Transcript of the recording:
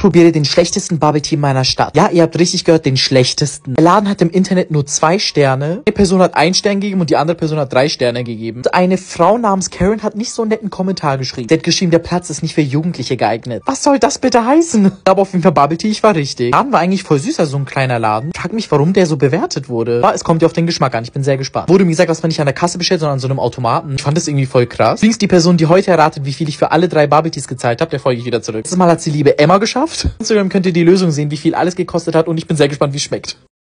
probiere den schlechtesten Bubble Tea meiner Stadt. Ja, ihr habt richtig gehört, den schlechtesten. Der Laden hat im Internet nur zwei Sterne. Eine Person hat einen Stern gegeben und die andere Person hat drei Sterne gegeben. Und eine Frau namens Karen hat nicht so einen netten Kommentar geschrieben. Sie hat geschrieben, der Platz ist nicht für Jugendliche geeignet. Was soll das bitte heißen? Aber auf jeden Fall Bubble Tea, ich war richtig. Der Laden war eigentlich voll süß, also so ein kleiner Laden. Frag mich, warum der so bewertet wurde. Aber es kommt ja auf den Geschmack an, ich bin sehr gespannt. Wurde mir gesagt, dass man nicht an der Kasse bestellt, sondern an so einem Automaten. Ich fand das irgendwie voll krass. Links die Person, die heute erratet, wie viel ich für alle drei Bubble Teas gezahlt habe, der folge ich wieder zurück. Das Mal hat die liebe Emma geschafft. Instagram könnt ihr die Lösung sehen, wie viel alles gekostet hat und ich bin sehr gespannt, wie es schmeckt.